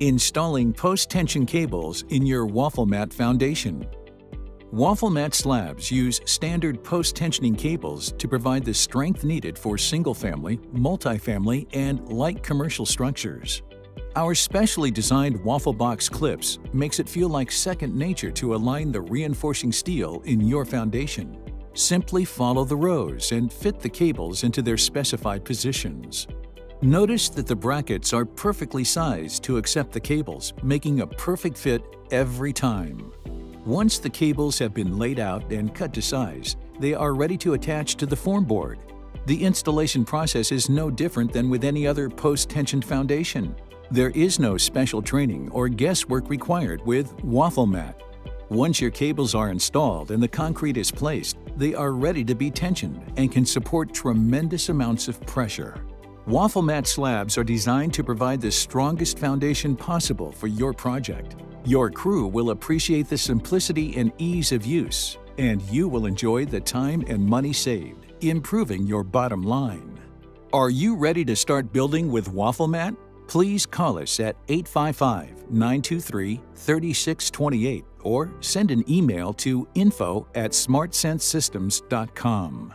Installing post-tension cables in your Wafflemat foundation. Wafflemat slabs use standard post-tensioning cables to provide the strength needed for single-family, multifamily, and light commercial structures. Our specially designed Wafflebox clips makes it feel like second nature to align the reinforcing steel in your foundation. Simply follow the rows and fit the cables into their specified positions. Notice that the brackets are perfectly sized to accept the cables, making a perfect fit every time. Once the cables have been laid out and cut to size, they are ready to attach to the form board. The installation process is no different than with any other post-tensioned foundation. There is no special training or guesswork required with Wafflemat. Once your cables are installed and the concrete is placed, they are ready to be tensioned and can support tremendous amounts of pressure. Wafflemat slabs are designed to provide the strongest foundation possible for your project. Your crew will appreciate the simplicity and ease of use, and you will enjoy the time and money saved, improving your bottom line. Are you ready to start building with Wafflemat? Please call us at 855 923 3628 or send an email to info at smartsensesystems.com.